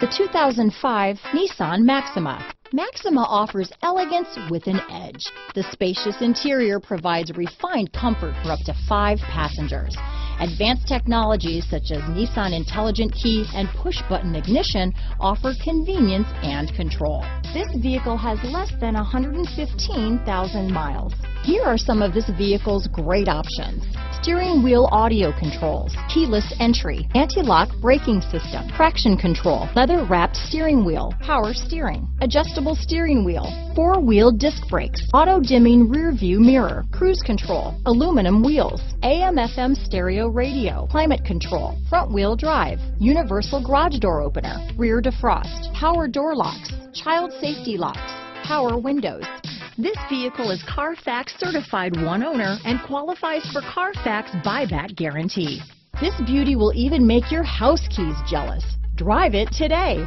The 2005 Nissan Maxima. Maxima offers elegance with an edge. The spacious interior provides refined comfort for up to five passengers. Advanced technologies such as Nissan Intelligent Key and push-button ignition offer convenience and control. This vehicle has less than 115,000 miles. Here are some of this vehicle's great options. Steering wheel audio controls, keyless entry, anti-lock braking system, traction control, leather wrapped steering wheel, power steering, adjustable steering wheel, four wheel disc brakes, auto dimming rear view mirror, cruise control, aluminum wheels, AM FM stereo radio, climate control, front wheel drive, universal garage door opener, rear defrost, power door locks, child safety locks, power windows, this vehicle is Carfax certified one owner and qualifies for Carfax buyback guarantee. This beauty will even make your house keys jealous. Drive it today.